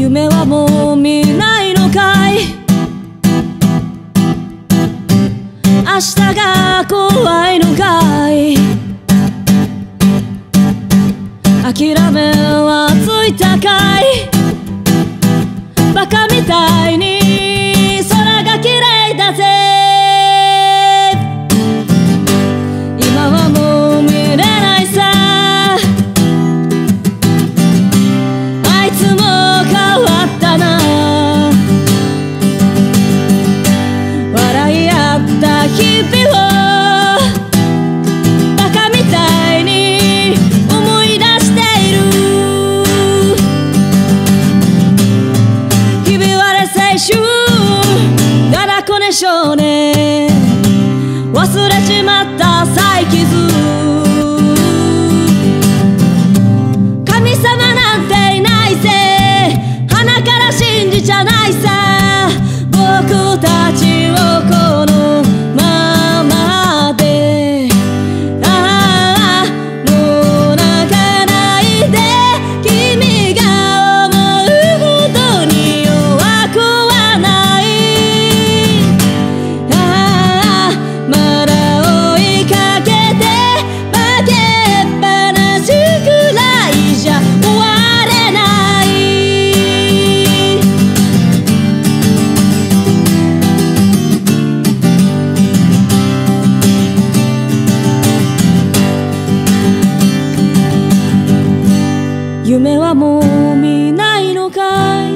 夢はもう見ないのかい？明日が怖いのかい？諦めはついたかい？バカみたいにしょ忘れちまった再傷。夢はもう見ないのかい？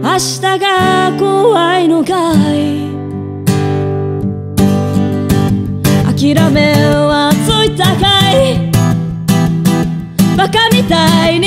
明日が怖いのかい？諦めはついたかい？バカみたい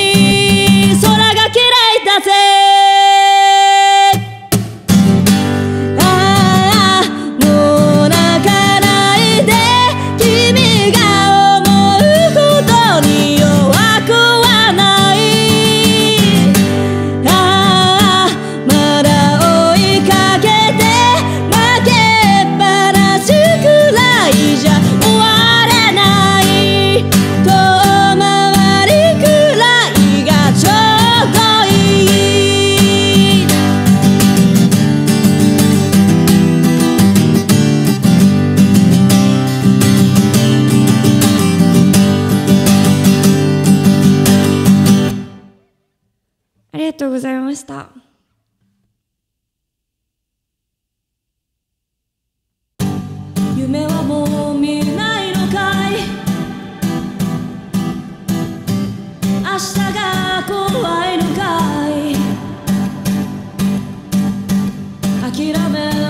とうございました。夢はもう見ないのかい？明日が怖いのかい？諦め